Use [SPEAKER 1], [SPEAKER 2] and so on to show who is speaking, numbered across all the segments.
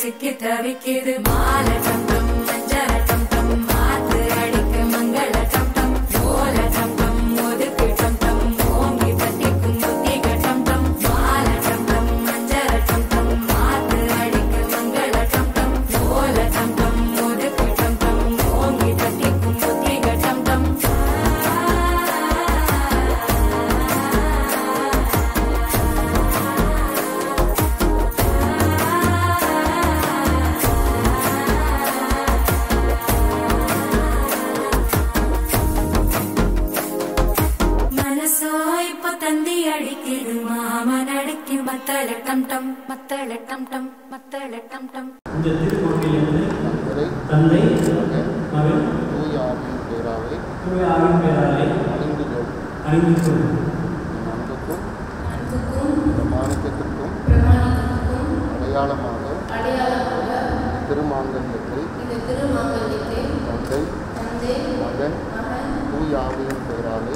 [SPEAKER 1] சிக்கி தவிக்குது மாலை கண்டும் மஞ்சள்
[SPEAKER 2] இந்த திருக்கோட்டிலிருந்து
[SPEAKER 3] தந்தை மகன் தூய ஆவின் பேராவை
[SPEAKER 2] தூய ஆவின் பேராவை
[SPEAKER 3] அணிந்து கொள்
[SPEAKER 2] அணிந்து கொள்
[SPEAKER 3] அன்புக்கும் அடையாளமாக திருமாங்கல்யத்தை தந்தை மகன் தூய ஆவியின் பெயராலே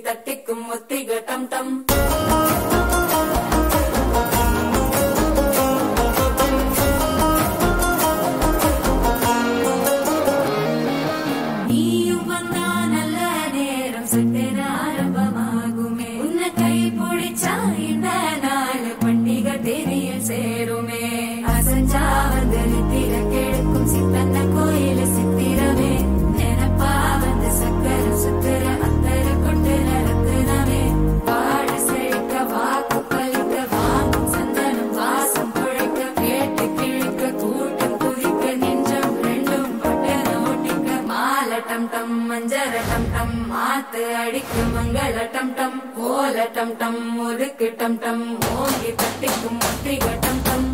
[SPEAKER 1] தட்டி டம் டம் மஞ்சர டம் டம் ஆத்து அடிக்கு மங்கள டம் டம் ஓல டம் டம் ஒதுக்கு டம் டம் ஓங்கி தட்டிக்கும் ஒற்றிக டம் டம்.